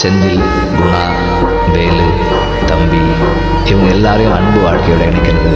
செந்தில் குணா வேலு தம்பி இவங்க எல்லாரையும் அன்பு வாழ்க்கையோட இணைக்கிறது